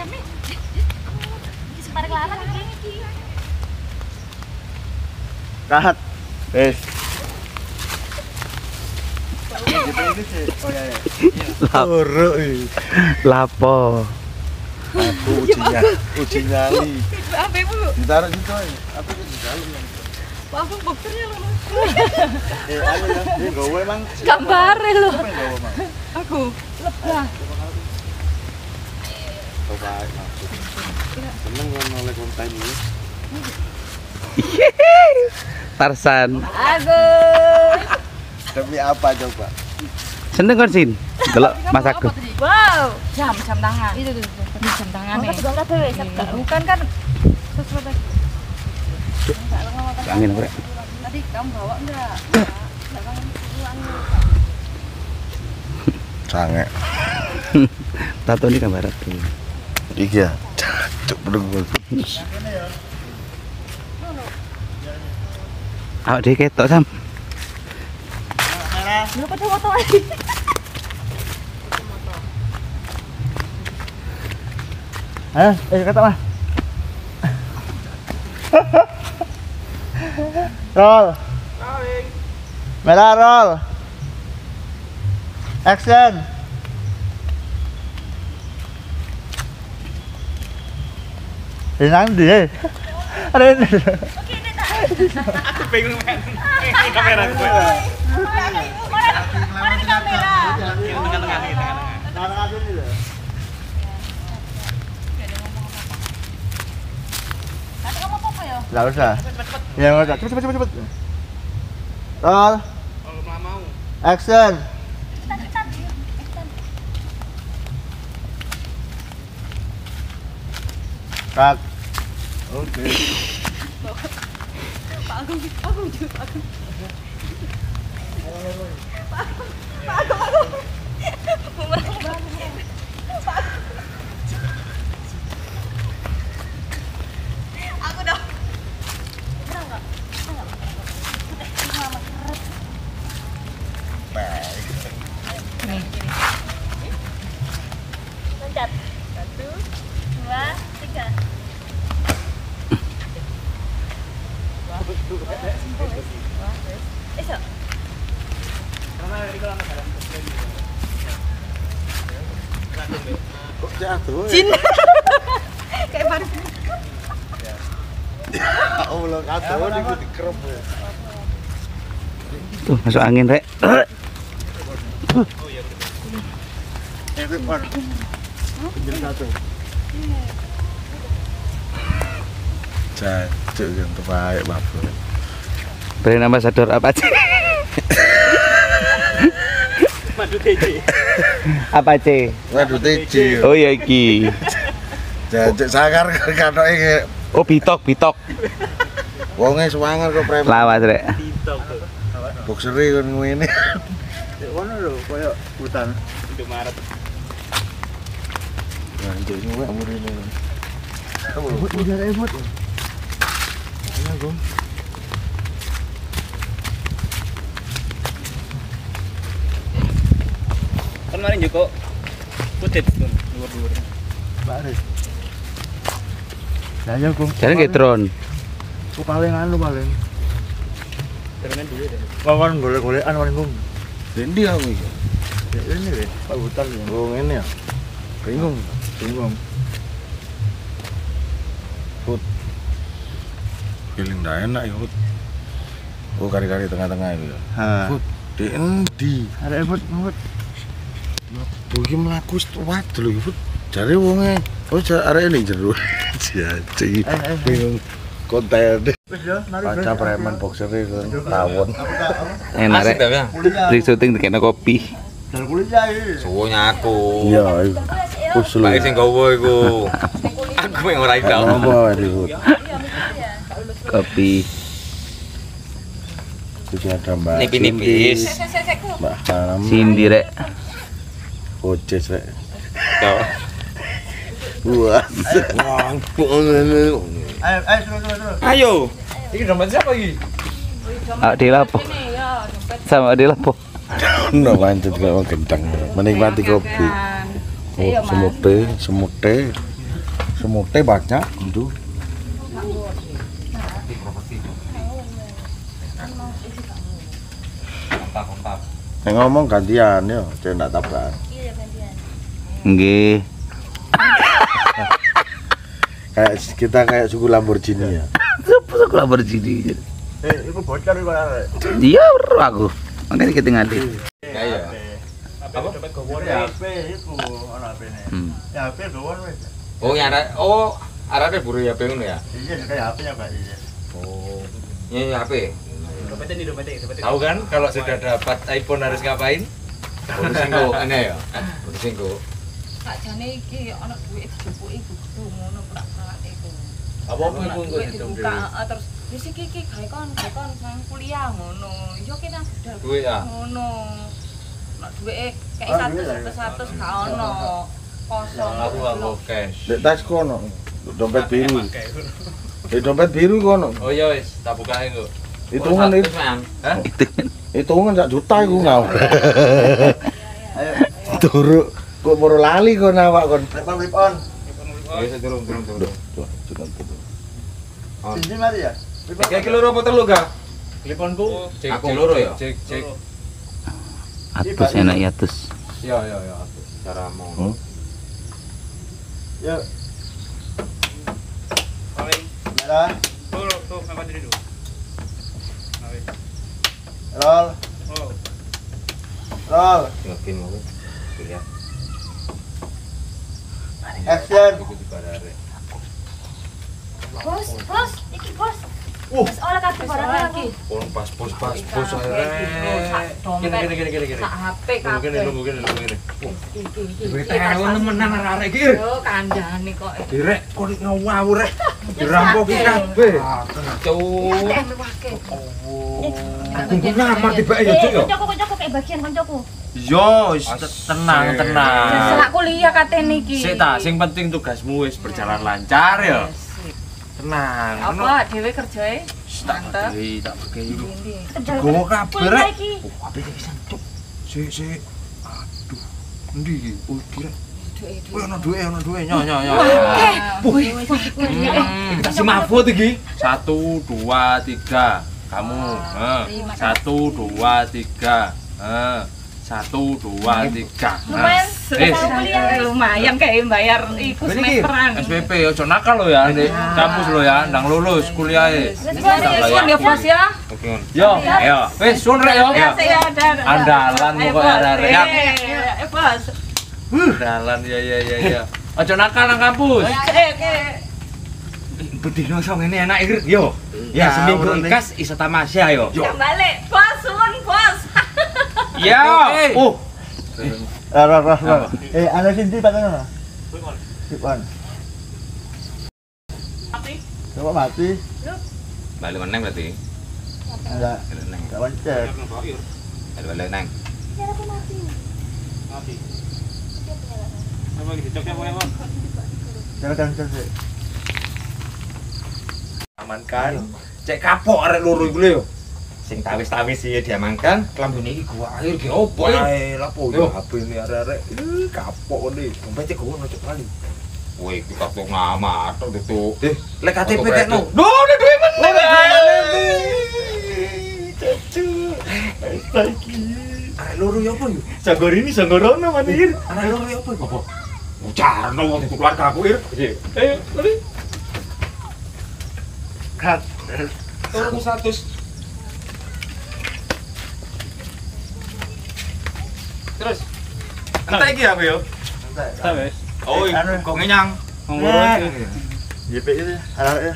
jamnya ini sempat rahat eh. Lapo. Aku ujinya, nyali. Apa Ditaruh. Apa di dalam yang. Wah, Bu. Eh, apa eh, ya, gawe mang. Gambare lho. Aku lepas. Seneng kan oleh konten ini. Tarsan. Aku. Demi apa coba? Seneng kan sin? Delok Mas Agus. Wow. Jam jam tangan. Itu tuh. Jam tangan nih. Bukan kan sesuatu. Angin apa? Tadi kamu bawa enggak? Sange. Tato ini kan barat tuh. Iya. Cuk berenggut. Awak dhewe ketok sam. Lu foto. Eh, eh mah. roll. Merah roll. Action. Di eh. Ada ini. Aku bingung. Ini kamera di kamera? Ya? Cepet cepet cepet cepet. Roll. Kalau mau. Action. Cut. 오케이. 빠공이 빠공이 빠공. 빠공 빠공. Kok jatuh? Jin. Kayak baru. Oh, belum kata, oh, ini dikerep ya. Tuh masuk angin rek. Itu par. Jadi satu. Jancuk yang terbaik, Bapak. Brand ambassador apa sih? Madu TJ. Apa C? Waduh, TJ. Oh iya iki. Jancuk sangar katoke Oh bitok bitok. wonge swanger kok preman. Lawas rek. TikTok. Bokseri kan ngene. Ono lho koyo hutan. Untuk Maret. Jancuk nyuwek umurine. Bud, udah ribut. Ayo, Gom. Kemarin Joko. Putet tuh, dhuwur-dhuwur. Bare. Ya ya, Gom. Jalan kayak drone. Ku paling anu paling. Terunan dulu deh. Kawan golek-golekan paling Gom. Dendi aku iki. Ya ini weh, Pak hutan ya. Oh ngene ya. Bingung. Bingung. Feeling ndak enak ya. Hut. Oh kari-kari tengah-tengah itu ya. Ha. Hut. Di endi? Ada ebot, ebot. Iki mlaku wae lho Hut. Jare wonge oh jar arek ini jero. Jaji. Eh, eh, eh. Bingung. Konten. Kaca preman boxer itu tawon. Enak rek. Di syuting dikene kopi. Dal kuliah. Suwonya aku. Iya, kus lho. Pak sing gowo iku. Aku yang ora iso. Apa di Hut? Kopi. Iki ada Mbak. Nipis-nipis. Cindy, Mbak Ham. Cindy rek. Oces rek. Wah. Ayo, ayo, terus, terus. Ayo. Ini dompet siapa lagi? Ah, di lapo. Sama di lapo. no lanjut gak oh, gendang. Menikmati kopi. Oh, semute, semute. Semute banyak itu. Yang ngomong gantian ya, saya enggak tabrak. Iya. Nggih. Kayak kita kayak suku Lamborghini ya. Sok Lamborghini. Eh, iku bocor iku arek. Iya, aku. Makanya ketinggalan. Ya ya. Apa? Dompet gowon Ya HP iku ana HP-ne. Hmm. Ya HP gowon wis. Oh, yang ada oh, buru ya pengen ya. Iya, kayak HP-nya Pak. Iya. Oh. Ini HP. Dompetnya nih, dompetnya, dompetnya. Tahu kan kalau sudah dapat iPhone harus ngapain? Bonus singgo, ini ya. Bonus singgo. Sakjane iki ana duit kudu ngono prak-prak iku. Engko dibuka dhewe. heeh, terus wis iki iki gawe kon gawe kon kuliah ngono. Yo kita budal Duit ya. ngono. Nek duwike kayak Ah, duit 100 lah, 100 gak ono. Kosong. Aku aku cash. Dek tas kono. Dompet biru. Eh dompet biru kono. Oh iya wis, tak bukain kok. Hitungan itu. Hah? Hitungan sak juta iku ngau. Ayo, Turu kok baru lali kon awak kon. flip on flip on. Iya, turun turun turun. Tuh, jangan turu. Sini mari ya. Kayak kilo apa telu ga? Teleponku. Cek aku loro ya. Cek, cek. Atus enak ya atus. Iya iya iya. Cara mau. Hmm? Yuk, Paling. merah. Tuh, tuh, apa tadi dulu? Roll, Oh. roll. Ngapain mau? Kuliah. Action. Bos, bos, iki bos. Uh. Wis ora kabeh barang iki. Pon pas pos pas pos akhirnya. dompet, Gini gini gini gini. sak HP kabeh. nunggu gini nunggu gini. Iki iki iki. Iki tas- tewan temenan arek iki. Yo kandhane kok. Direk kok ngawur rek. Dirampoki kabeh. Kacau. Eh, mewake. Aku ku ngamar tibake ya, Cuk ya. Koncoku koncoku kayak bagian koncoku. Yo, tenang, tenang. Kuliah katene iki. Sik ta, sing penting tugasmu wis berjalan lancar ya. Sip. Tenang. Apa dhewe kerjae? Tak Mantap. pakai, tak iku. Ndi? Gowo kabeh iki. Oh, iki pisan, Cuk? Sik, sik. Aduh. Endi iki? Oh, Oh, duit. ono duwe, ono duwe. Nyo, nyo, nyo. Oke. Wih, Hmm, kasih mahfud iki. Satu, dua, tiga. Kamu. Terima kasih. Satu, dua, tiga. Heh. Satu, dua, tiga. Lumayan, Wis. tahu kuliah lumayan kayak bayar iku Ini ki semesteran. SPP ojo nakal lo ya di kampus lo ya, ndang lulus kuliah e. Ya bos ya. Oke. On. Yo, ayo. Wis sun rek yo. Ya ya. Andalan Ayo, pokoknya Bos. arek-arek. Eh, eh, bos. Andalan ya ya ya ya. Ojo nakal nang kampus. Oke, oke. Bedino song ini enak yo. Ya seminggu ikas iso tamasya yo. Ya balik. Bos, bos. Ya. Oh, roll, roll, roll. Eh, ana sini Pak Tana. Flip on. Coba mati. Balik meneng berarti. Ada, Balik meneng. gak pencet. Balik balik neng. Mati. Apa gitu? Coknya boleh, Bang? Jangan cancel sih. Amankan. Cek kapok arek loro iku lho sing tawis-tawis sih diamankan kelambune ini gua air ki opo ae lapo yo HP ini arek-arek? Kapok ne sampai cek gua cek bali woi kita kapok ngamat tuh eh lek KTP kekno no ne duwe meneh. Cucu saiki arek loro ya yo opo yo sanggor ini sanggorono manir eh, arek loro ya yo opo opo ucarno wong keluarga aku ir. Ayo eh, mari. Kat, 300 Terus. Entah iki apa yo? Sabes. Oh, Anu. kok ngenyang. Ngomong JP itu, arek ya.